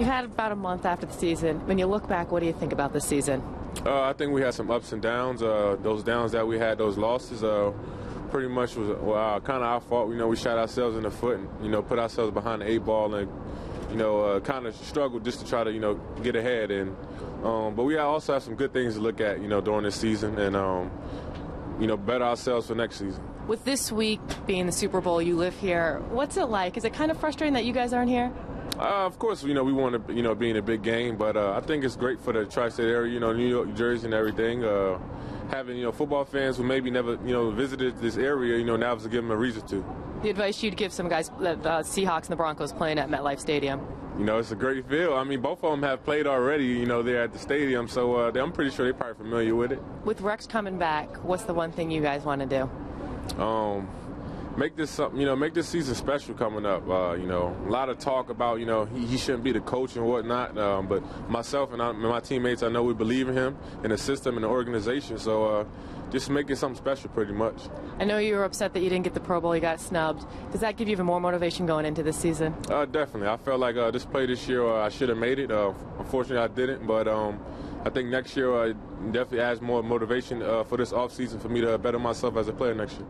You had about a month after the season. When you look back, what do you think about this season? Uh, I think we had some ups and downs. Uh, those downs that we had, those losses, uh, pretty much was well, kind of our fault. You know, we shot ourselves in the foot and you know put ourselves behind the eight ball and you know uh, kind of struggled just to try to you know get ahead. And um, but we also have some good things to look at you know during this season and um, you know better ourselves for next season. With this week being the Super Bowl, you live here. What's it like? Is it kind of frustrating that you guys aren't here? Uh, of course, you know we want to, you know, be in a big game, but uh, I think it's great for the tri-state area, you know, New York, Jersey, and everything. Uh, having you know football fans who maybe never you know visited this area, you know, now is to give them a reason to. The advice you'd give some guys, the Seahawks and the Broncos playing at MetLife Stadium. You know, it's a great field. I mean, both of them have played already, you know, there at the stadium, so uh, I'm pretty sure they're probably familiar with it. With Rex coming back, what's the one thing you guys want to do? Um, make this something, you know, make this season special coming up. Uh, you know, a lot of talk about, you know, he, he shouldn't be the coach and whatnot. Um, but myself and, I, and, my teammates, I know we believe in him, in the system, and the organization. So uh, just make it something special, pretty much. I know you were upset that you didn't get the Pro Bowl, you got snubbed. Does that give you even more motivation going into this season? Uh, definitely. I felt like uh, this play this year, uh, I should have made it. Uh, unfortunately, I didn't. But um, I think next year definitely adds more motivation for this offseason for me to better myself as a player next year.